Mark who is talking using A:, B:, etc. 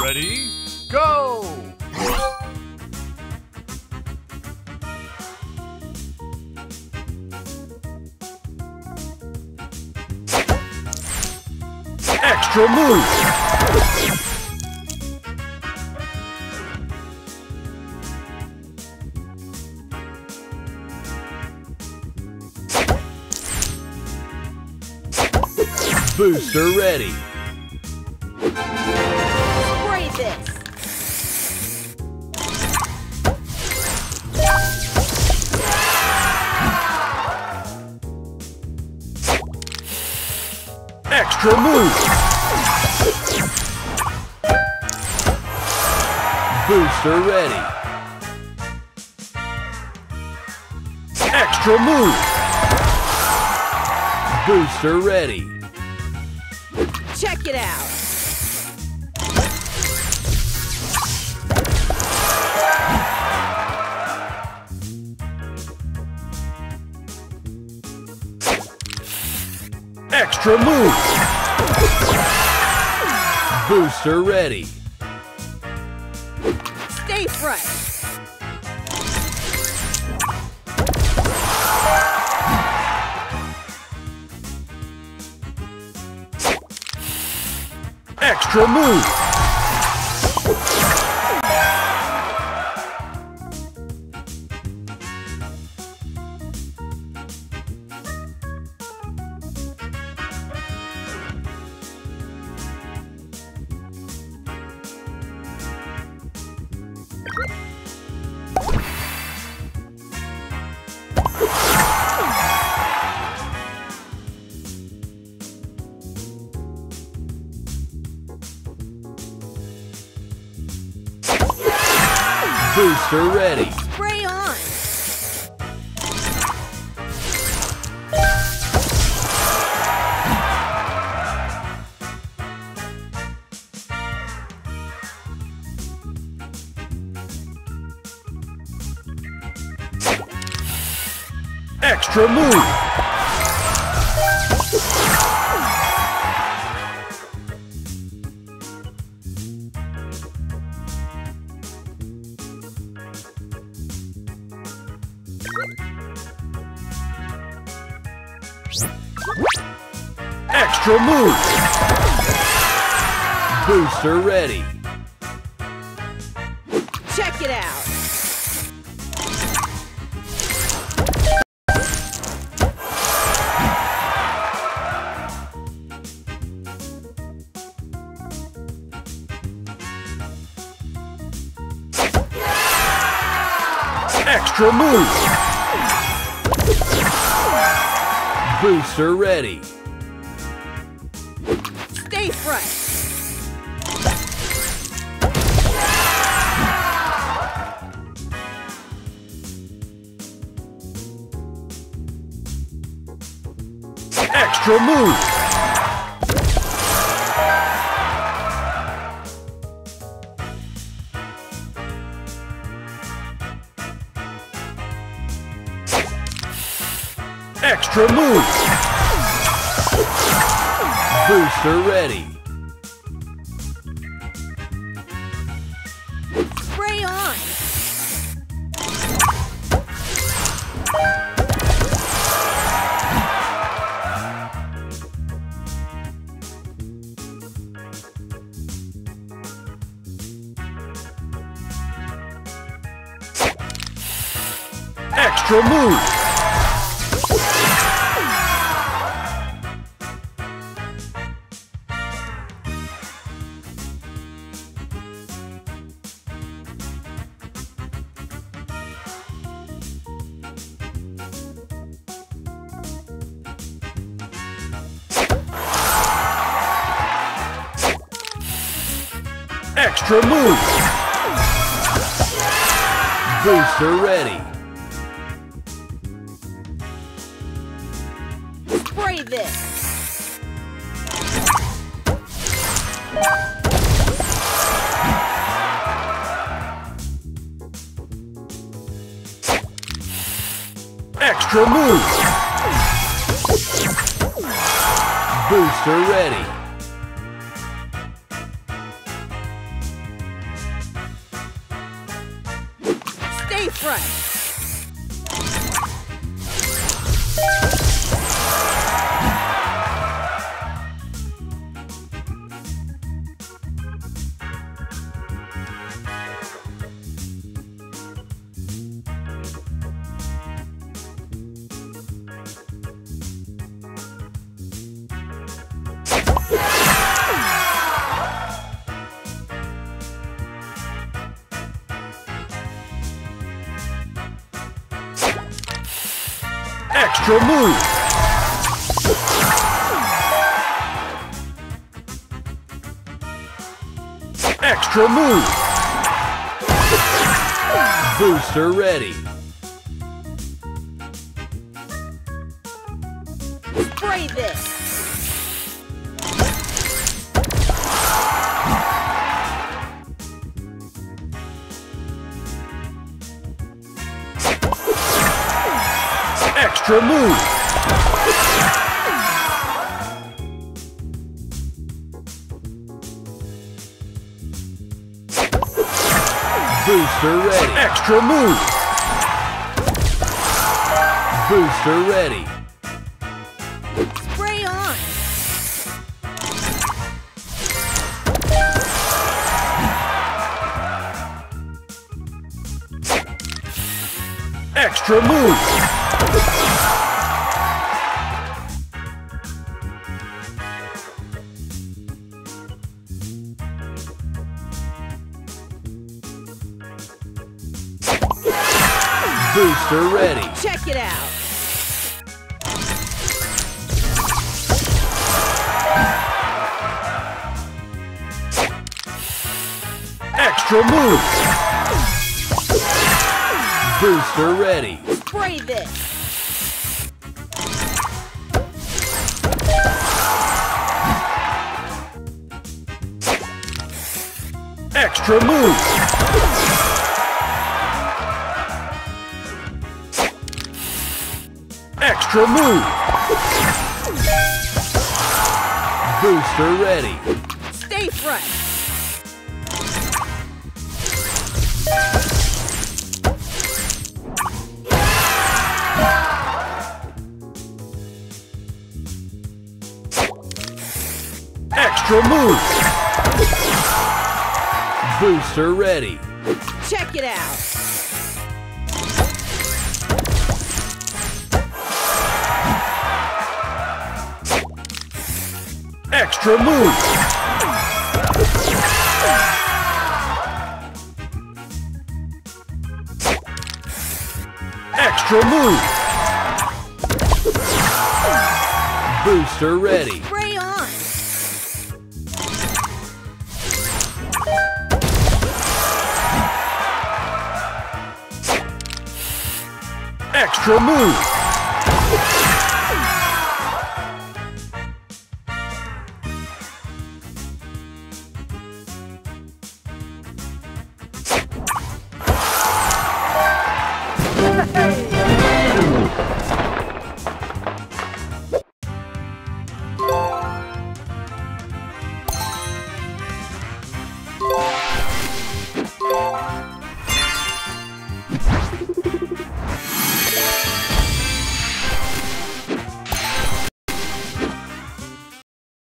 A: Ready, go!
B: Extra move! Booster ready. Extra move. Booster ready. Extra move. Booster ready.
C: Check it out.
B: Extra move. Booster ready.
C: Stay fresh.
B: Extra move. Booster ready.
C: Spray on.
B: Extra move. Extra move. Booster ready.
C: Check it out.
B: Extra move. Booster ready.
C: Stay fresh.
B: Extra move. Extra move. Booster ready.
C: Spray on.
B: Extra move. Extra move. Booster ready.
C: Spray this.
B: Extra move. Booster ready.
C: stay fresh.
B: Extra move. Extra move. Booster ready.
C: Spray this.
B: Extra move. Booster ready. Extra move. Booster ready.
C: Spray on.
B: Extra move. Booster ready.
C: Check it out.
B: Extra move. Booster ready.
C: Spray this.
B: Extra move. Extra move. Booster ready.
C: Stay fresh.
B: Extra move. Booster ready.
C: Check it out.
B: Extra move. Extra move. Booster ready.
C: Spray on.
B: Extra move.